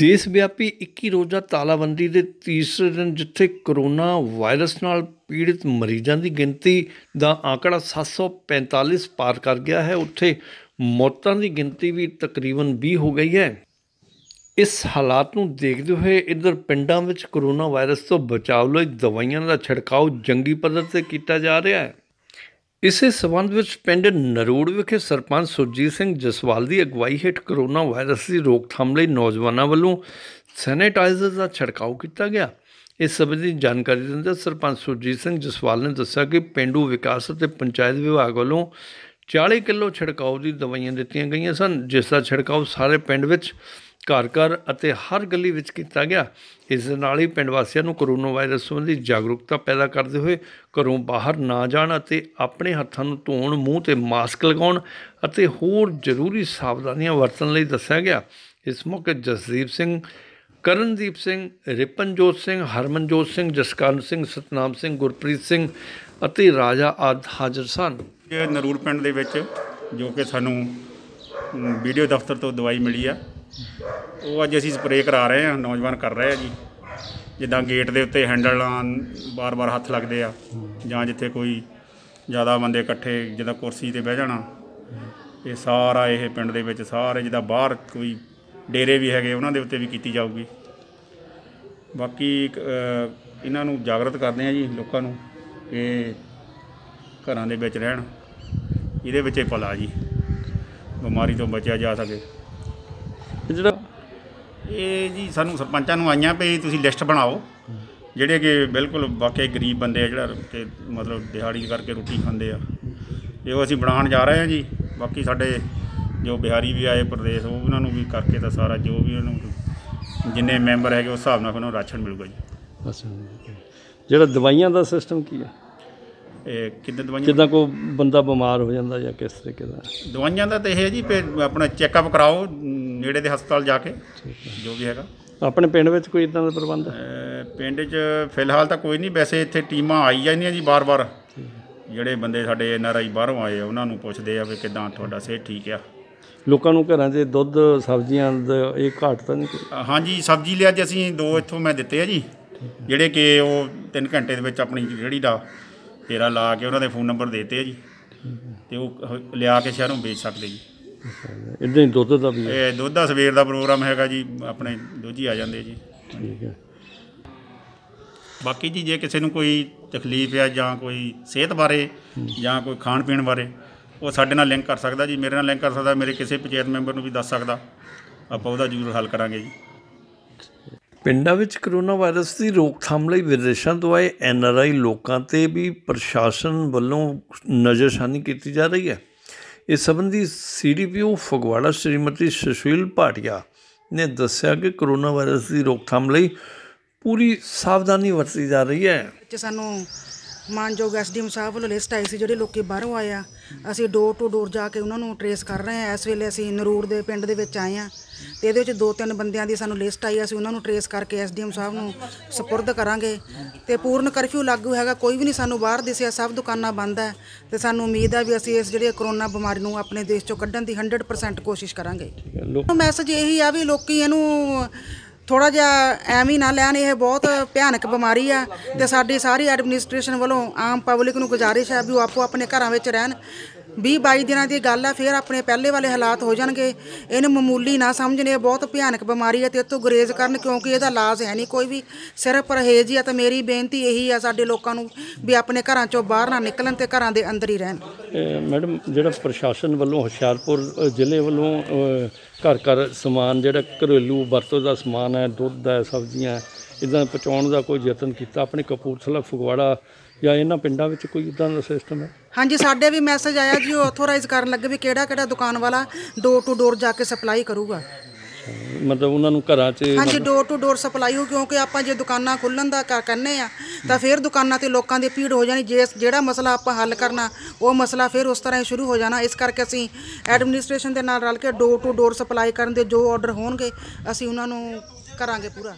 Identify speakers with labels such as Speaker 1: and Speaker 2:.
Speaker 1: ਦੇਸ਼ ਵਿਆਪੀ 21 ਰੋਜ਼ਾ ਤਾਲਾਬੰਦੀ ਦੇ ਤੀਸਰੇ ਦਿਨ ਜਿੱਥੇ ਕਰੋਨਾ ਵਾਇਰਸ ਨਾਲ ਪੀੜਿਤ ਮਰੀਜ਼ਾਂ ਦੀ ਗਿਣਤੀ ਦਾ ਆંકੜਾ 745 ਪਾਰ ਕਰ ਗਿਆ ਹੈ, ਉੱਥੇ ਮੌਤਾਂ ਦੀ ਗਿਣਤੀ ਵੀ ਤਕਰੀਬਨ 20 ਹੋ ਗਈ ਹੈ। ਇਸ ਹਾਲਾਤ ਨੂੰ ਦੇਖਦੇ ਹੋਏ ਇਧਰ ਪਿੰਡਾਂ ਵਿੱਚ ਕਰੋਨਾ ਵਾਇਰਸ ਤੋਂ ਬਚਾਅ ਲਈ ਦਵਾਈਆਂ ਦਾ ਛਿੜਕਾਓ ਜੰਗੀ ਪੱਧਰ ਤੇ ਕੀਤਾ ਜਾ ਰਿਹਾ ਹੈ। ਇਸੇ ਸਬੰਧ ਵਿੱਚ ਪਿੰਡ ਨਰੂੜ ਵਿਖੇ ਸਰਪੰਚ ਸੁਰਜੀਤ ਸਿੰਘ ਜਸਵਾਲ ਦੀ ਅਗਵਾਈ ਹੇਠ ਕਰੋਨਾ ਵਾਇਰਸ ਦੀ ਰੋਕਥਾਮ ਲਈ ਨੌਜਵਾਨਾਂ ਵੱਲੋਂ ਸੈਨੇਟਾਈਜ਼ਰ ਦਾ ਛਿੜਕਾਓ ਕੀਤਾ ਗਿਆ। ਇਸ ਸੰਬੰਧੀ ਜਾਣਕਾਰੀ ਦਿੰਦੇ ਸਰਪੰਚ ਸੁਰਜੀਤ ਸਿੰਘ ਜਸਵਾਲ ਨੇ ਦੱਸਿਆ ਕਿ ਪਿੰਡੂ ਵਿਕਾਸ ਅਤੇ ਪੰਚਾਇਤ ਵਿਭਾਗ ਵੱਲੋਂ 40 ਕਿਲੋ ਛਿੜਕਾਓ ਦੀ ਦਵਾਈਆਂ ਦਿੱਤੀਆਂ ਗਈਆਂ ਸਨ, ਜਿਸ ਦਾ ਛਿੜਕਾਓ ਸਾਰੇ ਪਿੰਡ ਵਿੱਚ ਘਰ ਘਰ ਅਤੇ ਹਰ ਗਲੀ ਵਿੱਚ ਕੀਤਾ ਗਿਆ। ਇਸ ਦੇ ਨਾਲ ਹੀ ਪਿੰਡ ਵਾਸੀਆਂ ਨੂੰ ਕੋਰੋਨਾ ਵਾਇਰਸ ਸੰਬੰਧੀ ਜਾਗਰੂਕਤਾ ਪੈਦਾ ਕਰਦੇ ਹੋਏ ਘਰੋਂ ਬਾਹਰ ਨਾ ਜਾਣ ਅਤੇ ਆਪਣੇ ਹੱਥਾਂ ਨੂੰ ਧੋਣ, ਮੂੰਹ ਤੇ ਮਾਸਕ ਲਗਾਉਣ ਅਤੇ ਹੋਰ ਜ਼ਰੂਰੀ ਸਾਵਧਾਨੀਆਂ ਵਰਤਣ ਲਈ ਦੱਸਿਆ ਗਿਆ। ਇਸ ਮੌਕੇ ਜਸਦੀਪ ਸਿੰਘ, ਕਰਨਦੀਪ ਸਿੰਘ, ਰਿਪਨਜੋਤ ਸਿੰਘ, ਹਰਮਨਜੋਤ ਸਿੰਘ, ਜਸਕਰਨ ਸਿੰਘ, ਸਤਨਾਮ ਸਿੰਘ, ਗੁਰਪ੍ਰੀਤ ਸਿੰਘ ਅਤੇ ਰਾਜਾ ਆਦ ਹਾਜ਼ਰ ਸਨ।
Speaker 2: ਇਹ ਨਰੂੜ ਪਿੰਡ ਦੇ ਵਿੱਚ ਜੋ ਕਿ ਸਾਨੂੰ ਵੀਡੀਓ ਦਫ਼ਤਰ ਤੋਂ ਦਵਾਈ ਮਿਲੀ ਆ। ਉਹ ਅੱਜ ਅਸੀਂ ਸਪਰੇਅ ਕਰਾ ਰਹੇ ਹਾਂ, ਨੌਜਵਾਨ ਕਰ ਰਹੇ ਆ ਜੀ। ਜਿੱਦਾਂ ਗੇਟ ਦੇ ਉੱਤੇ ਹੈਂਡਲ ਨਾਲ ਬਾਰ-ਬਾਰ ਹੱਥ ਲੱਗਦੇ ਆ, ਜਾਂ ਜਿੱਥੇ ਕੋਈ ਜ਼ਿਆਦਾ ਬੰਦੇ ਇਕੱਠੇ ਜਿੱਦਾਂ ਕੁਰਸੀ ਤੇ ਬਹਿ ਜਾਣਾ। ਇਹ ਸਾਰਾ ਇਹ ਪਿੰਡ ਦੇ ਵਿੱਚ ਸਾਰੇ ਜਿੱਦਾਂ ਬਾਹਰ ਕੋਈ ਡੇਰੇ ਵੀ ਹੈਗੇ, ਉਹਨਾਂ ਦੇ ਉੱਤੇ ਵੀ ਕੀਤੀ ਜਾਊਗੀ। ਬਾਕੀ ਇਹਨਾਂ ਨੂੰ ਜਾਗਰਤ ਕਰਦੇ ਆ ਜੀ ਲੋਕਾਂ ਨੂੰ ਕਿ ਘਰਾਂ ਦੇ ਵਿੱਚ ਰਹਿਣ। ਇਹਦੇ ਵਿੱਚ ਹੀ ਭਲਾ ਜੀ। ਬਿਮਾਰੀ ਤੋਂ ਬਚਿਆ ਜਾ ਸਕੇ।
Speaker 1: ਜਿਹੜਾ
Speaker 2: ਇਹ ਜੀ ਸਾਨੂੰ ਸਰਪੰਚਾਂ ਨੂੰ ਆਈਆਂ ਪਈ ਤੁਸੀਂ ਲਿਸਟ ਬਣਾਓ ਜਿਹੜੇ ਕਿ ਬਿਲਕੁਲ ਵਾਕਈ ਗਰੀਬ ਬੰਦੇ ਆ ਜਿਹੜਾ ਕਿ ਮਤਲਬ ਦਿਹਾੜੀ ਕਰਕੇ ਰੋਟੀ ਖਾਂਦੇ ਆ। ਇਹ ਉਹ ਅਸੀਂ ਬਣਾਉਣ ਜਾ ਰਹੇ ਹਾਂ ਜੀ। ਬਾਕੀ ਸਾਡੇ ਜੋ ਬਿਹਾਰੀ ਵੀ ਆਏ ਪ੍ਰਦੇਸ਼ ਉਹ ਉਹਨਾਂ ਨੂੰ ਵੀ ਕਰਕੇ ਤਾਂ ਸਾਰਾ ਜੋ ਵੀ ਉਹਨਾਂ ਨੂੰ ਜਿੰਨੇ ਮੈਂਬਰ ਹੈਗੇ ਉਸ ਹਿਸਾਬ ਨਾਲ ਉਹਨਾਂ ਨੂੰ ਰਾਸ਼ਨ ਮਿਲੂਗਾ ਜੀ।
Speaker 1: ਅੱਛਾ ਜਿਹੜਾ ਦਵਾਈਆਂ ਦਾ ਸਿਸਟਮ ਕੀ ਹੈ
Speaker 2: ਇਹ ਕਿੰਨੇ ਦਵਾਈਆਂ?
Speaker 1: ਜਿੱਦਾਂ ਕੋਈ ਬੰਦਾ ਬਿਮਾਰ ਹੋ ਜਾਂਦਾ ਜਾਂ ਕਿਸ ਤਰੀਕੇ ਦਾ?
Speaker 2: ਦਵਾਈਆਂ ਦਾ ਤਾਂ ਇਹ ਹੈ ਜੀ ਵੀ ਆਪਣਾ ਚੈੱਕਅਪ ਕਰਾਓ ਨੇੜੇ ਦੇ ਹਸਪਤਾਲ ਜਾ ਕੇ ਜੋ ਵੀ ਹੈਗਾ।
Speaker 1: ਆਪਣੇ ਪਿੰਡ ਵਿੱਚ ਕੋਈ ਇਦਾਂ ਦਾ ਪ੍ਰਬੰਧ?
Speaker 2: ਅਹ ਪਿੰਡ 'ਚ ਫਿਲਹਾਲ ਤਾਂ ਕੋਈ ਨਹੀਂ ਵੈਸੇ ਇੱਥੇ ਟੀਮਾਂ ਆਈ ਜਾਂਦੀਆਂ ਜੀ ਬਾਰ-ਬਾਰ ਜਿਹੜੇ ਬੰਦੇ ਸਾਡੇ ਐਨ ਆਰ ਆਈ ਬਾਹਰੋਂ ਆਏ ਆ ਉਹਨਾਂ ਨੂੰ ਪੁੱਛਦੇ ਆ ਵੀ ਕਿਦਾਂ ਤੁਹਾਡਾ ਸਿਹਤ ਠੀਕ ਆ।
Speaker 1: ਲੋਕਾਂ ਨੂੰ ਘਰਾਂ 'ਚ ਦੁੱਧ ਸਬਜ਼ੀਆਂ ਦਾ ਇਹ ਘਾਟ ਤਾਂ ਨਹੀਂ ਕੋਈ?
Speaker 2: ਅ, ਹਾਂਜੀ ਸਬਜ਼ੀ ਲਿਆ ਅੱਜ ਅਸੀਂ ਦੋ ਇੱਥੋਂ ਮੈਂ ਦਿੱਤੇ ਆ ਜੀ। ਜਿਹੜੇ ਕਿ ਉਹ 3 ਘੰਟੇ ਦੇ ਵਿੱਚ ਆਪਣੀ ਰੇਹੜੀ ਦਾ ਫੇਰਾ ਲਾ ਕੇ ਉਹਨਾਂ ਦੇ ਫੋਨ ਨੰਬਰ ਦੇਤੇ ਆ ਜੀ। ਤੇ ਉਹ ਹ- ਲਿਆ ਕੇ ਸ਼ਹਿਰੋਂ ਵੇਚ ਸਕਦੇ ਜੀ।
Speaker 1: ਇਦਾਂ ਹੀ ਦੁੱਧ ਦਾ ਵੀ
Speaker 2: ਇਹ ਦੁੱਧ ਦਾ ਸਵੇਰ ਦਾ ਪ੍ਰੋਗਰਾਮ ਹੈਗਾ ਜੀ ਆਪਣੇ ਦੋਜੀ ਆ ਜਾਂਦੇ ਜੀ।
Speaker 1: ਠੀਕ ਹੈ।
Speaker 2: ਬਾਕੀ ਜੀ ਜੇ ਕਿਸੇ ਨੂੰ ਕੋਈ ਤਕਲੀਫ ਆ ਜਾਂ ਕੋਈ ਸਿਹਤ ਬਾਰੇ ਜਾਂ ਕੋਈ ਖਾਣ ਪੀਣ ਬਾਰੇ ਉਹ ਸਾਡੇ ਨਾਲ ਲਿੰਕ ਕਰ ਸਕਦਾ ਜੀ। ਮੇਰੇ ਨਾਲ ਲਿੰਕ ਕਰ ਸਕਦਾ ਮੇਰੇ ਕਿਸੇ ਪੰਚਾਇਤ ਮੈਂਬਰ ਨੂੰ ਵੀ ਦੱਸ ਸਕਦਾ। ਆਪਾਂ ਉਹਦਾ ਜ਼ਰੂਰ ਹੱਲ ਕਰਾਂਗੇ ਜੀ।
Speaker 1: ਪਿੰਡਾਂ ਵਿੱਚ ਕਰੋਨਾ ਵਾਇਰਸ ਦੀ ਰੋਕਥਾਮ ਲਈ ਵਿਦੇਸ਼ਾਂ ਤੋਂ ਆਏ ਐਨ ਆਰ ਆਈ ਲੋਕਾਂ ਤੇ ਵੀ ਪ੍ਰਸ਼ਾਸਨ ਵੱਲੋਂ ਨਜ਼ਰਸ਼ਾਨੀ ਕੀਤੀ ਜਾ ਰਹੀ ਹੈ। ਇਸ ਸੰਬੰਧੀ ਸੀਡੀਪੀਓ ਫਗਵਾੜਾ ਸ਼੍ਰੀਮਤੀ ਸੁਸ਼ੀਲ ਭਾਟੀਆ ਨੇ ਦੱਸਿਆ ਕਿ ਕੋਰੋਨਾ ਵਾਇਰਸ ਦੀ ਰੋਕਥਾਮ ਲਈ ਪੂਰੀ ਸਾਵਧਾਨੀ ਵਰਤੀ ਜਾ ਰਹੀ ਹੈ।
Speaker 3: ਵਿੱਚ ਸਾਨੂੰ ਮਾਨਯੋਗ ਐਸਡੀਐਮ ਸਾਹਿਬ ਵੱਲੋਂ ਲਿਸਟ ਆਈ ਸੀ ਜਿਹੜੇ ਲੋਕੀ ਬਾਹਰੋਂ ਆਏ ਆ। ਅਸੀਂ ਡੋਰ ਟੂ ਡੋਰ ਜਾ ਕੇ ਉਹਨਾਂ ਨੂੰ ਟਰੇਸ ਕਰ ਰਹੇ ਆ ਇਸ ਵੇਲੇ ਅਸੀਂ ਨਰੂੜ ਦੇ ਪਿੰਡ ਦੇ ਵਿੱਚ ਆਏ ਆ ਤੇ ਇਹਦੇ ਵਿੱਚ ਦੋ ਤਿੰਨ ਬੰਦਿਆਂ ਦੀ ਸਾਨੂੰ ਲਿਸਟ ਆਈ ਆ, ਅਸੀਂ ਉਹਨਾਂ ਨੂੰ ਟਰੇਸ ਕਰਕੇ ਐਸਡੀਐਮ ਸਾਹਿਬ ਨੂੰ ਸਪੁਰਦ ਕਰਾਂਗੇ। ਤੇ ਪੂਰਨ ਕਰਫਿਊ ਲਾਗੂ ਹੈਗਾ ਕੋਈ ਵੀ ਨਹੀਂ ਸਾਨੂੰ ਬਾਹਰ ਦਿਸਿਆ ਸਭ ਦੁਕਾਨਾਂ ਬੰਦ ਹੈ ਤੇ ਸਾਨੂੰ ਉਮੀਦ ਹੈ ਵੀ ਅਸੀਂ ਇਸ ਜਿਹੜੀ ਕਰੋਨਾ ਬਿਮਾਰੀ ਨੂੰ ਆਪਣੇ ਦੇਸ਼ ਚੋਂ ਕੱਢਣ ਦੀ 100% ਕੋਸ਼ਿਸ਼ ਕਰਾਂਗੇ। ਮੈਸੇਜ ਇਹੀ ਆ ਵੀ ਲੋਕੀ ਇਹਨੂੰ ਥੋੜਾ ਜਿਹਾ ਐਵੇਂ ਹੀ ਨਾ ਲੈਣ, ਇਹ ਬਹੁਤ ਭਿਆਨਕ ਬਿਮਾਰੀ ਆ ਤੇ ਸਾਡੀ ਸਾਰੀ ਐਡਮਿਨਿਸਟ੍ਰੇਸ਼ਨ ਵੱਲੋਂ ਆਮ ਪਬਲਿਕ ਨੂੰ ਗੁਜ਼ਾਰਿਸ਼ ਹੈ ਵੀ ਉਹ ਆਪੋ ਆਪਣੇ ਘਰਾਂ ਵਿੱਚ ਰਹਿਣ। 20 22 ਦਿਨਾਂ ਦੀ ਗੱਲ ਆ, ਫਿਰ ਆਪਣੇ ਪਹਿਲੇ ਵਾਲੇ ਹਾਲਾਤ ਹੋ ਜਾਣਗੇ। ਇਹਨੂੰ ਮਾਮੂਲੀ ਨਾ ਸਮਝਣ ਇਹ ਬਹੁਤ ਭਿਆਨਕ ਬਿਮਾਰੀ ਹੈ ਤੇ ਇਹ ਤੋਂ ਗੁਰੇਜ਼ ਕਰਨ ਕਿਉਂਕਿ ਇਹਦਾ ਇਲਾਜ ਹੈ ਨਹੀਂ ਕੋਈ ਵੀ। ਸਿਰਫ ਪਰਹੇਜ਼ ਹੀ ਆ ਤਾਂ ਮੇਰੀ ਬੇਨਤੀ ਇਹੀ ਆ ਸਾਡੇ ਲੋਕਾਂ ਨੂੰ ਵੀ ਆਪਣੇ ਘਰਾਂ ਚੋਂ ਬਾਹਰ ਨਾ ਨਿਕਲਣ ਤੇ ਘਰਾਂ ਦੇ ਅੰਦਰ ਹੀ ਰਹਿਣ।
Speaker 1: ਮੈਡਮ, ਜਿਹੜਾ ਪ੍ਰਸ਼ਾਸਨ ਵੱਲੋਂ ਹੁਸ਼ਿਆਰਪੁਰ ਜ਼ਿਲ੍ਹੇ ਵੱਲੋਂ ਘਰ ਘਰ ਸਮਾਨ ਜਿਹੜਾ ਘਰੇਲੂ ਵਰਤੋਂ ਦਾ ਸਮਾਨ ਹੈ, ਦੁੱਧ ਹੈ, ਸਬਜ਼ੀਆਂ ਇਦਾਂ ਪਹੁੰਚਾਉਣ ਦਾ ਕੋਈ ਯਤਨ ਕੀਤਾ? ਆਪਣੇ ਕਪੂਰਥਲਾ, ਫਗਵਾੜਾ ਜਾਂ ਇਹਨਾਂ ਪਿੰਡਾਂ ਵਿੱਚ ਕੋਈ ਇਦਾਂ ਦਾ ਸਿਸਟਮ ਹੈ?
Speaker 3: ਹਾਂਜੀ ਸਾਡੇ ਵੀ ਮੈਸੇਜ ਆਇਆ ਜੀ ਉਹ ਆਥੋਰਾਈਜ਼ ਕਰਨ ਲੱਗੇ ਵੀ ਕਿਹੜਾ ਕਿਹੜਾ ਦੁਕਾਨ ਵਾਲਾ ਡੋਰ ਟੂ ਡੋਰ ਜਾ ਕੇ ਸਪਲਾਈ ਕਰੂਗਾ।
Speaker 1: ਮਤਲਬ ਉਹਨਾਂ ਨੂੰ ਘਰਾਂ 'ਚ
Speaker 3: ਹਾਂਜੀ ਡੋਰ ਟੂ ਡੋਰ ਸਪਲਾਈ ਹੋ ਕਿਉਂਕਿ ਆਪਾਂ ਜੇ ਦੁਕਾਨਾਂ ਖੁੱਲਣ ਦਾ ਕਰ ਕਰਨੇ ਆ ਤਾਂ ਫਿਰ ਦੁਕਾਨਾਂ ਤੇ ਲੋਕਾਂ ਦੀ ਭੀੜ ਹੋ ਜਾਣੀ। ਜੇ ਜਿਹੜਾ ਮਸਲਾ ਆਪਾਂ ਹੱਲ ਕਰਨਾ ਉਹ ਮਸਲਾ ਫਿਰ ਉਸ ਤਰ੍ਹਾਂ ਹੀ ਸ਼ੁਰੂ ਹੋ ਜਾਣਾ। ਇਸ ਕਰਕੇ ਅਸੀਂ ਐਡਮਿਨਿਸਟ੍ਰੇਸ਼ਨ ਦੇ ਨਾਲ ਰਲ ਕੇ ਡੋਰ ਟੂ ਡੋਰ ਸਪਲਾਈ ਕਰਨ ਦੇ ਜੋ ਆਰਡਰ ਹੋਣਗੇ ਅਸੀਂ ਉਹਨਾਂ ਨੂੰ ਕਰਾਂਗੇ ਪੂਰਾ।